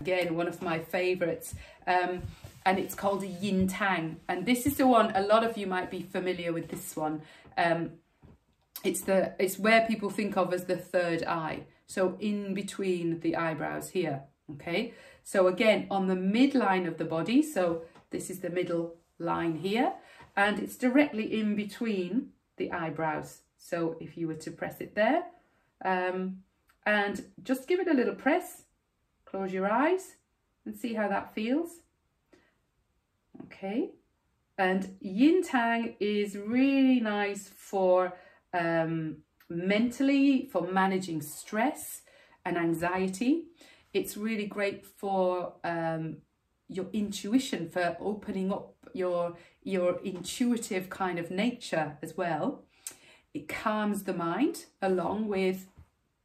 Again, one of my favorites. Um, and it's called a yin tang. And this is the one, a lot of you might be familiar with this one. Um, it's the it's where people think of as the third eye. So in between the eyebrows here, okay? So again, on the midline of the body, so this is the middle line here, and it's directly in between the eyebrows. So if you were to press it there, um, and just give it a little press, close your eyes and see how that feels. Okay, and yin tang is really nice for um, mentally, for managing stress and anxiety. It's really great for um, your intuition, for opening up your, your intuitive kind of nature as well. It calms the mind along with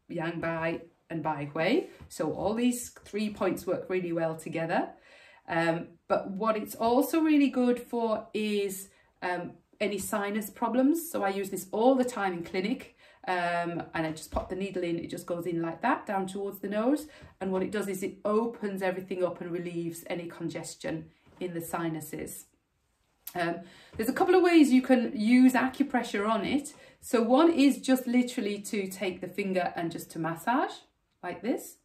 Yang Bai and Baihui. So all these three points work really well together. Um, but what it's also really good for is um, any sinus problems. So I use this all the time in clinic um, and I just pop the needle in, it just goes in like that down towards the nose. And what it does is it opens everything up and relieves any congestion in the sinuses. Um, there's a couple of ways you can use acupressure on it. So one is just literally to take the finger and just to massage like this.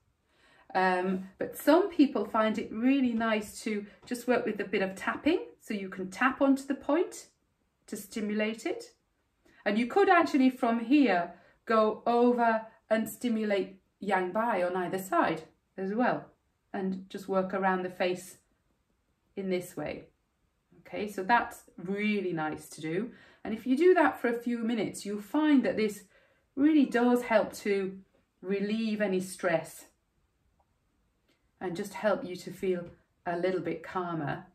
Um, but some people find it really nice to just work with a bit of tapping. So you can tap onto the point to stimulate it. And you could actually from here go over and stimulate Yang Bai on either side as well. And just work around the face in this way. Okay, so that's really nice to do. And if you do that for a few minutes, you'll find that this really does help to relieve any stress and just help you to feel a little bit calmer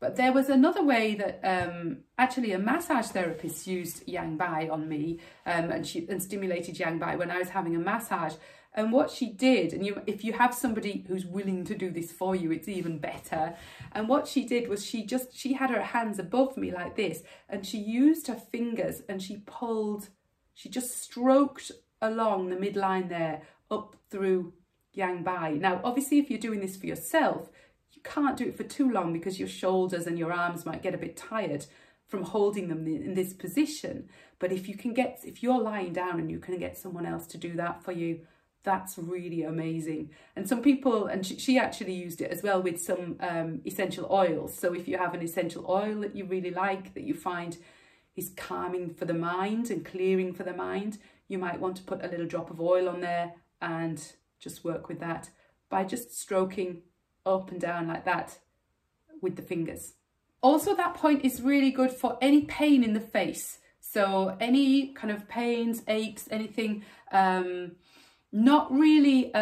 but there was another way that um, actually a massage therapist used Yang Bai on me um, and she and stimulated Yang Bai when I was having a massage. And what she did, and you, if you have somebody who's willing to do this for you, it's even better. And what she did was she just, she had her hands above me like this and she used her fingers and she pulled, she just stroked along the midline there up through Yang Bai. Now, obviously, if you're doing this for yourself, you can't do it for too long because your shoulders and your arms might get a bit tired from holding them in this position. But if you can get, if you're lying down and you can get someone else to do that for you, that's really amazing. And some people, and she, she actually used it as well with some um, essential oils. So if you have an essential oil that you really like, that you find is calming for the mind and clearing for the mind, you might want to put a little drop of oil on there and just work with that by just stroking up and down like that with the fingers. Also that point is really good for any pain in the face. So any kind of pains, aches, anything, um, not really uh,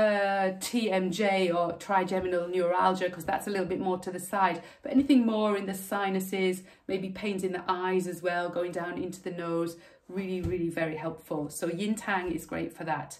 a TMJ or trigeminal neuralgia because that's a little bit more to the side, but anything more in the sinuses, maybe pains in the eyes as well, going down into the nose, really, really very helpful. So yin tang is great for that.